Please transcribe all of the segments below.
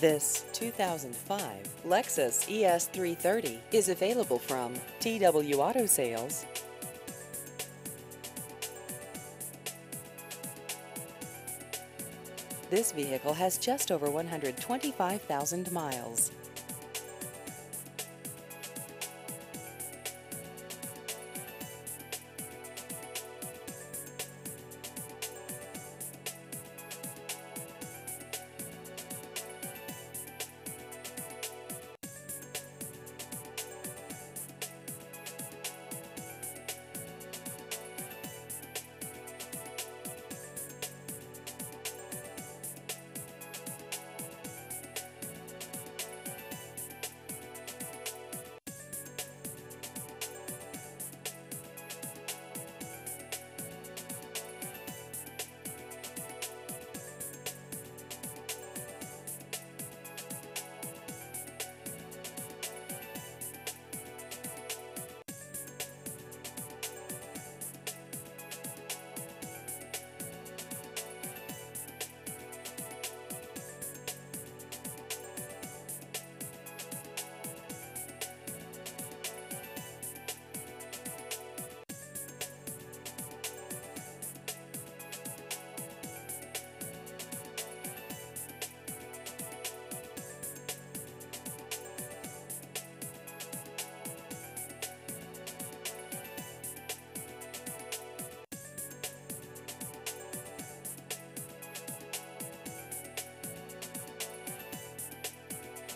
This 2005 Lexus ES330 is available from TW Auto Sales. This vehicle has just over 125,000 miles.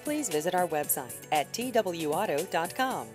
Please visit our website at twauto.com.